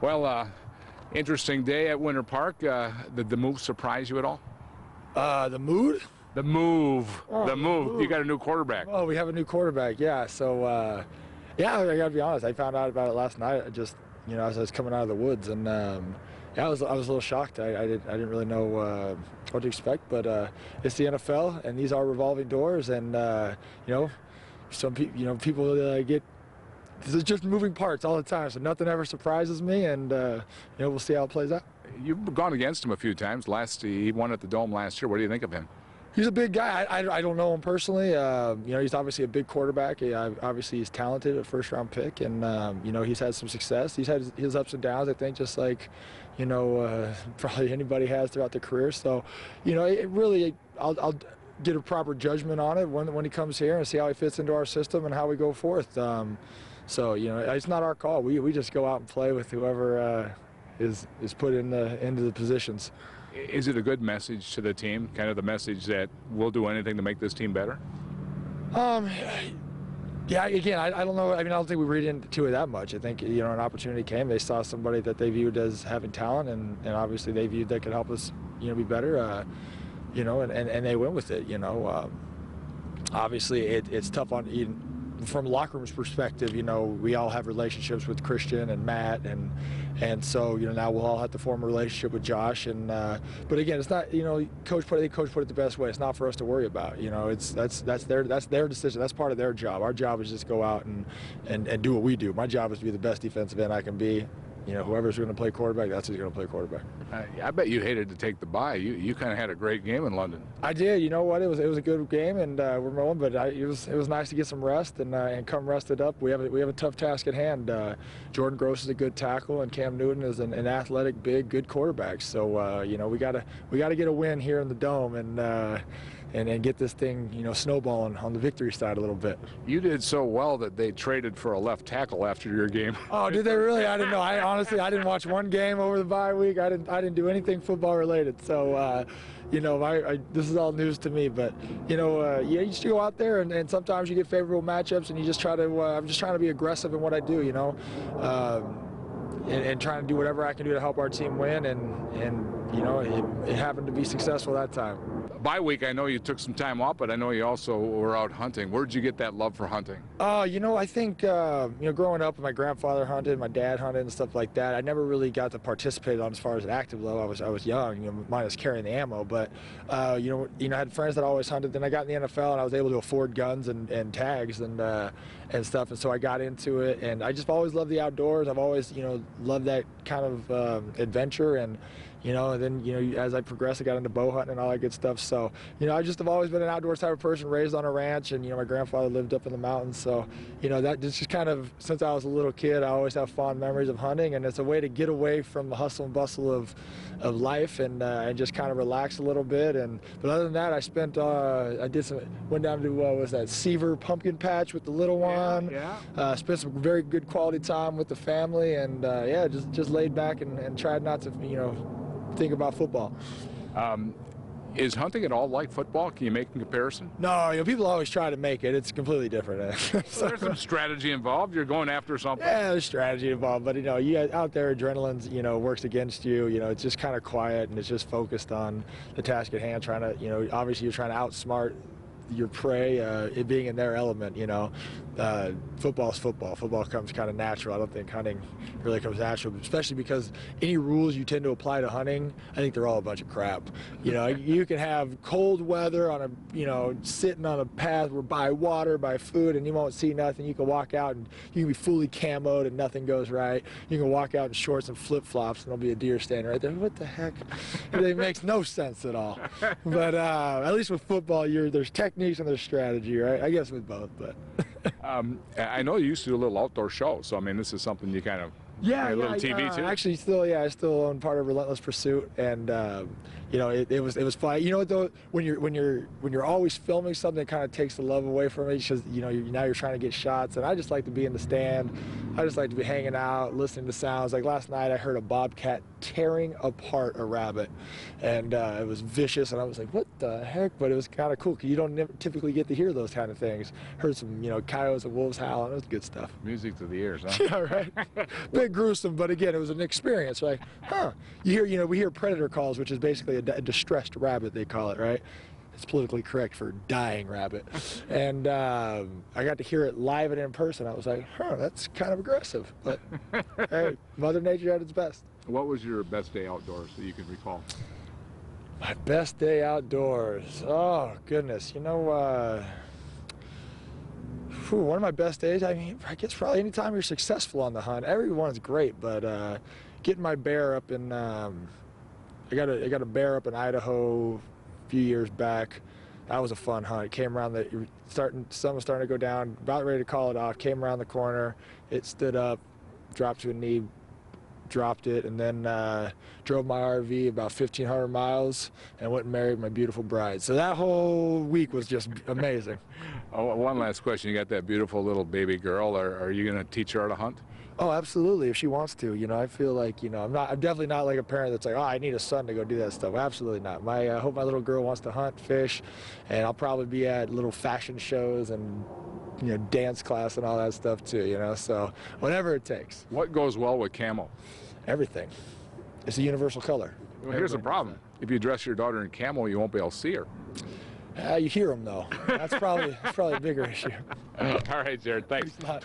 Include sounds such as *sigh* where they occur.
Well, uh, interesting day at Winter Park. Uh, did the move surprise you at all? Uh, the mood? The move. Oh, the move. move. You got a new quarterback. Oh, we have a new quarterback. Yeah. So, uh, yeah, I gotta be honest. I found out about it last night. I just, you know, as I was coming out of the woods, and um, yeah, I was, I was a little shocked. I, I, did, I didn't really know uh, what to expect, but uh, it's the NFL, and these are revolving doors, and uh, you know, some people, you know, people uh, get. There's just moving parts all the time, so nothing ever surprises me, and uh, you know, we'll see how it plays out. You've gone against him a few times. Last he won at the Dome last year. What do you think of him? He's a big guy. I, I, I don't know him personally. Uh, you know, he's obviously a big quarterback. He, obviously, he's talented, a first-round pick, and um, you know he's had some success. He's had his ups and downs. I think just like, you know, uh, *laughs* probably anybody has throughout their career. So, you know, it really, I'll, I'll get a proper judgment on it when when he comes here and see how he fits into our system and how we go forth. Um, so, you know, it's not our call. We we just go out and play with whoever uh, is is put in the into the positions. Is it a good message to the team? Kind of the message that we'll do anything to make this team better? Um, yeah, again, I, I don't know. I mean, I don't think we read into it that much. I think, you know, an opportunity came. They saw somebody that they viewed as having talent, and, and obviously they viewed that could help us, you know, be better, uh, you know, and, and, and they went with it, you know. Um, obviously, it, it's tough on you from locker room's perspective, you know, we all have relationships with Christian and Matt, and and so you know now we'll all have to form a relationship with Josh. And uh, but again, it's not you know, coach put I think coach put it the best way. It's not for us to worry about. You know, it's that's that's their that's their decision. That's part of their job. Our job is just go out and and and do what we do. My job is to be the best defensive end I can be. You know, whoever's going to play quarterback, that's who's going to play quarterback. Uh, I bet you hated to take the bye. You you kind of had a great game in London. I did. You know what? It was it was a good game, and uh, we're rolling. But I, it was it was nice to get some rest and uh, and come rested up. We have a, we have a tough task at hand. Uh, Jordan Gross is a good tackle, and Cam Newton is an, an athletic, big, good quarterback. So uh, you know we gotta we gotta get a win here in the dome and. And, and get this thing, you know, snowballing on the victory side a little bit. You did so well that they traded for a left tackle after your game. Oh, did they really? I didn't know. I honestly, I didn't watch one game over the bye week. I didn't, I didn't do anything football related. So, uh, you know, I, I, this is all news to me. But you know, uh, yeah, you just go out there, and, and, sometimes you get favorable matchups, and you just try to. Uh, I'm just trying to be aggressive in what I do. You know. Um, and, and, trying to do whatever I can do to help our team win, and and you know it, it happened to be successful that time bye week, I know you took some time off, but I know you also were out hunting. Where'd you get that love for hunting? Uh, you know, I think, uh, you know, growing up, my grandfather hunted, my dad hunted and stuff like that. I never really got to participate on as far as an active level. I was, I was young, you know, minus carrying the ammo, but, uh, you know, you know, I had friends that always hunted. Then I got in the NFL and I was able to afford guns and, and tags and, uh, and stuff. And so I got into it and I just always loved the outdoors. I've always, you know, loved that kind of um, adventure and, you know, and then, you know, as I progressed, I got into bow hunting and all that good stuff. So, you know, I just have always been an outdoors type of person, raised on a ranch, and, you know, my grandfather lived up in the mountains. So, you know, that just kind of, since I was a little kid, I always have fond memories of hunting, and it's a way to get away from the hustle and bustle of, of life and, uh, and just kind of relax a little bit. And, but other than that, I spent, uh, I did some, went down to, uh, what was that, Seaver Pumpkin Patch with the little one. Yeah. Uh, spent some very good quality time with the family, and, uh, yeah, just, just laid back and, and tried not to, you know, think about football. Um, is hunting at all like football? Can you make a comparison? No, you know, people always try to make it. It's completely different. *laughs* so, there's some strategy involved. You're going after something. Yeah, there's strategy involved, but you know, you out there, adrenaline's you know works against you. You know, it's just kind of quiet and it's just focused on the task at hand. Trying to, you know, obviously you're trying to outsmart your prey, uh, it being in their element, you know. Uh, football's football. Football comes kind of natural. I don't think hunting really comes natural, especially because any rules you tend to apply to hunting, I think they're all a bunch of crap. You know, *laughs* you can have cold weather on a, you know, sitting on a path where by water, by food, and you won't see nothing. You can walk out and you can be fully camoed and nothing goes right. You can walk out in shorts and flip flops and there'll be a deer standing right there. What the heck? it makes no sense at all. *laughs* But uh, at least with football, you're there's techniques and there's strategy, right? I guess with both, but. *laughs* um, I know you used to do a little outdoor show, so I mean, this is something you kind of yeah, a little TV uh, too. Actually, still, yeah, I still own part of Relentless Pursuit, and um, you know, it, it, was it was fun. You know, though, when you're when you're when you're always filming something, it kind of takes the love away from it because you know you're, now you're trying to get shots, and I just like to be in the stand, I just like to be hanging out, listening to sounds. Like last night, I heard a bobcat tearing apart a rabbit, and uh, it was vicious. And I was like, "What the heck?" But it was kind of cool because you don't never, typically get to hear those kind of things. Heard some, you know, coyotes and wolves howling. It was good stuff. Music to the ears, huh? *laughs* yeah, right. *laughs* Bit gruesome, but again, it was an experience. Like, huh? You hear, you know, we hear predator calls, which is basically a, d- a distressed rabbit. They call it, right? It's politically correct for dying rabbit. *laughs* and um, I got to hear it live and in person. I was like, huh, that's kind of aggressive. But *laughs* hey, Mother Nature at its best. what was your best day outdoors that you can recall? My best day outdoors. Oh goodness, you know, uh, whew, one of my best days. I mean, I guess probably anytime you're successful on the hunt. Everyone's great, but uh, getting my bear up in, um, I got a I got a bear up in Idaho a few years back. That was a fun hunt. Came around the starting, sun was starting to go down. About ready to call it off. Came around the corner. It stood up, dropped to a knee, dropped it, and then uh, drove my RV about 1,500 miles and went and married my beautiful bride. So that whole week was just amazing. *laughs* Oh, one last question. You got that beautiful little baby girl. Are, are you going to teach her how to hunt? Oh, absolutely. If she wants to, you know, I feel like, you know, I'm not, I'm definitely not like a parent that's like, oh, I need a son to go do that stuff. Absolutely not. My, I hope my little girl wants to hunt, fish, and I'll probably be at little fashion shows and, you know, dance class and all that stuff too, you know. So whatever it takes, What goes well with camel? everything. It's a universal color. Well, here's the problem. If you dress your daughter in camel, you won't be able to see her. Uh, you hear them though. That's probably, that's probably a bigger issue. *laughs* All right, Jared. Thanks. Thanks a lot.